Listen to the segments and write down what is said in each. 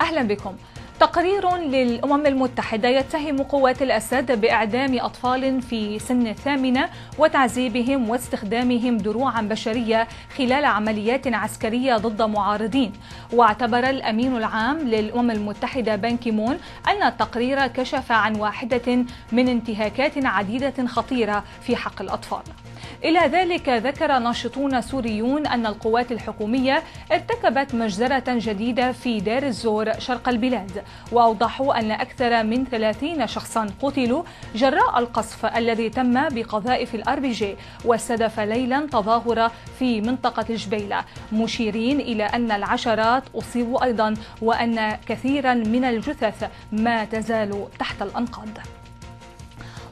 أهلا بكم. تقرير للأمم المتحدة يتهم قوات الأسد بإعدام أطفال في سن الثامنة وتعذيبهم واستخدامهم دروعا بشرية خلال عمليات عسكرية ضد معارضين. واعتبر الأمين العام للأمم المتحدة بان كيمون أن التقرير كشف عن واحدة من انتهاكات عديدة خطيرة في حق الأطفال. إلى ذلك ذكر ناشطون سوريون أن القوات الحكومية ارتكبت مجزرة جديدة في دير الزور شرق البلاد وأوضحوا أن أكثر من 30 شخصا قتلوا جراء القصف الذي تم بقذائف الار بي جي واستهدف ليلا تظاهرة في منطقة جبيلة مشيرين إلى أن العشرات أصيبوا أيضا وأن كثيرا من الجثث ما تزال تحت الأنقاض.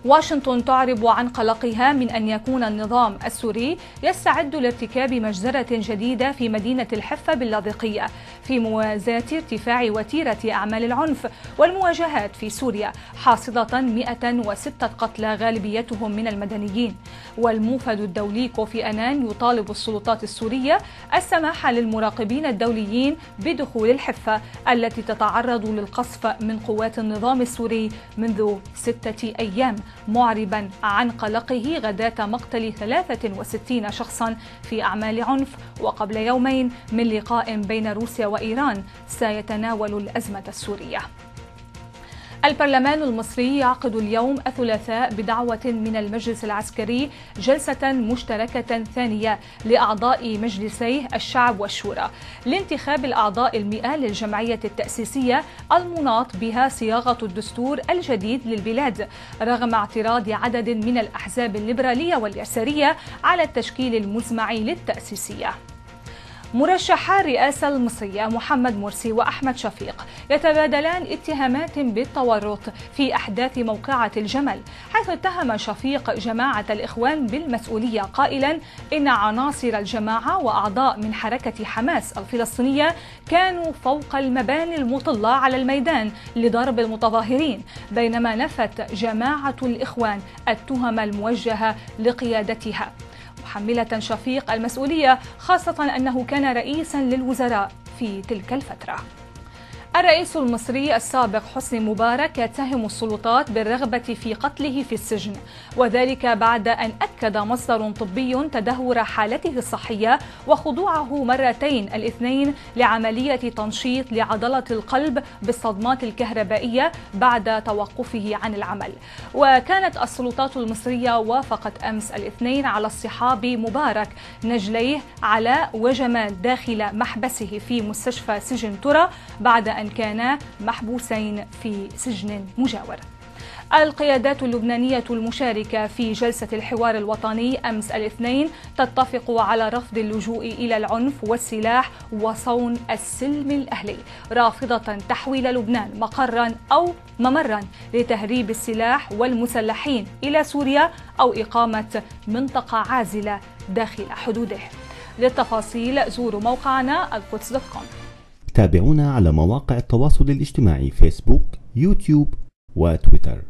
واشنطن تعرب عن قلقها من أن يكون النظام السوري يستعد لارتكاب مجزرة جديدة في مدينة الحفة باللاذقية في موازاة ارتفاع وتيرة أعمال العنف والمواجهات في سوريا حاصلة 106 قتلى غالبيتهم من المدنيين. والموفد الدولي كوفي أنان يطالب السلطات السورية السماح للمراقبين الدوليين بدخول الحفة التي تتعرض للقصف من قوات النظام السوري منذ ستة أيام. معربا عن قلقه غداة مقتل 63 شخصا في أعمال عنف. وقبل يومين من لقاء بين روسيا وإيران سيتناول الأزمة السورية. البرلمان المصري يعقد اليوم الثلاثاء بدعوة من المجلس العسكري جلسة مشتركة ثانية لأعضاء مجلسي الشعب والشورى لانتخاب الأعضاء المئة للجمعية التأسيسية المناط بها صياغة الدستور الجديد للبلاد رغم اعتراض عدد من الأحزاب الليبرالية واليسارية على التشكيل المزمع للتأسيسية. مرشحا الرئاسة المصرية محمد مرسي وأحمد شفيق يتبادلان اتهامات بالتورط في أحداث موقعة الجمل حيث اتهم شفيق جماعة الإخوان بالمسؤولية قائلا إن عناصر الجماعة وأعضاء من حركة حماس الفلسطينية كانوا فوق المباني المطلة على الميدان لضرب المتظاهرين بينما نفت جماعة الإخوان التهم الموجهة لقيادتها. محملة شفيق المسؤولية خاصة أنه كان رئيسا للوزراء في تلك الفترة. الرئيس المصري السابق حسني مبارك يتهم السلطات بالرغبة في قتله في السجن وذلك بعد أن أكد مصدر طبي تدهور حالته الصحية وخضوعه مرتين الاثنين لعملية تنشيط لعضلة القلب بالصدمات الكهربائية بعد توقفه عن العمل. وكانت السلطات المصرية وافقت أمس الاثنين على اصطحاب مبارك نجليه علاء وجمال داخل محبسه في مستشفى سجن ترى بعد أن كانا محبوسين في سجن مجاور. القيادات اللبنانية المشاركة في جلسة الحوار الوطني أمس الاثنين تتفق على رفض اللجوء إلى العنف والسلاح وصون السلم الأهلي رافضة تحويل لبنان مقرا أو ممرا لتهريب السلاح والمسلحين إلى سوريا أو إقامة منطقة عازلة داخل حدوده. للتفاصيل زوروا موقعنا القدس dot com. تابعونا على مواقع التواصل الاجتماعي فيسبوك يوتيوب وتويتر